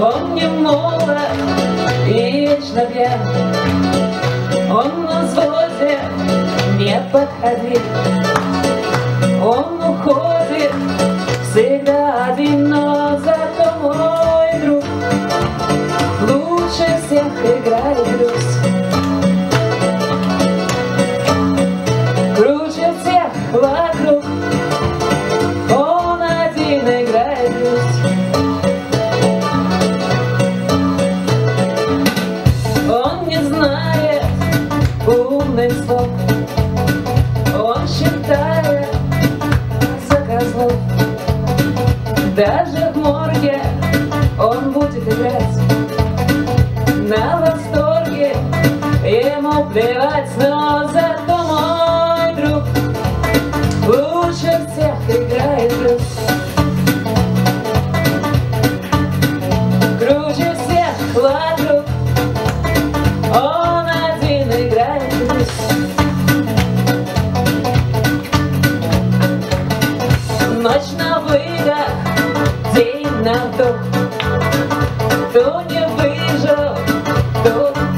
Он не молод и вечно бед, Он на взводе не подходит, Он уходит всегда один, но зато мой друг Лучше всех играет друг. Даже в морге он будет играть на восторге, ему плевать, но зато мой друг лучше всех играет блюз. Круче всех вокруг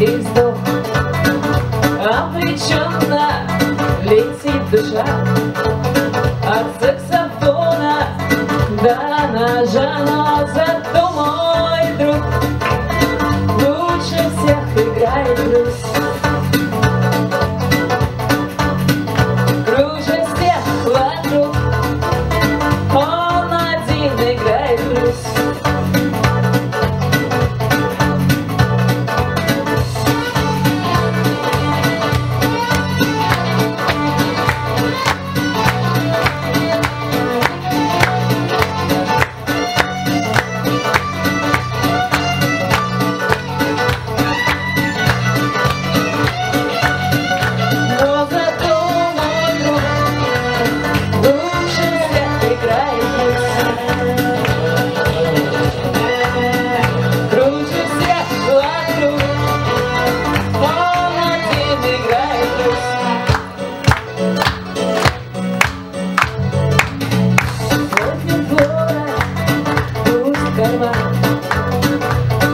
и сдох. Обреченно летит душа От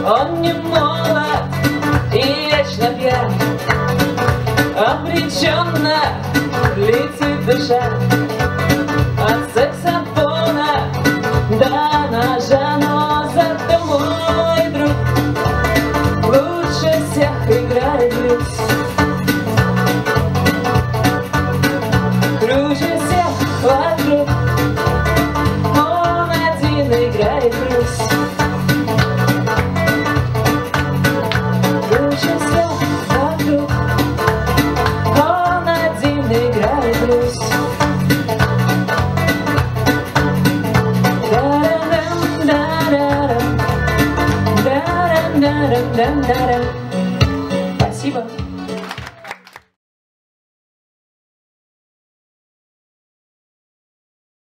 Он не молод и вечно пьян. Обреченно летит душа От саксофона играет блюз Круче всех вокруг он один играет блюз.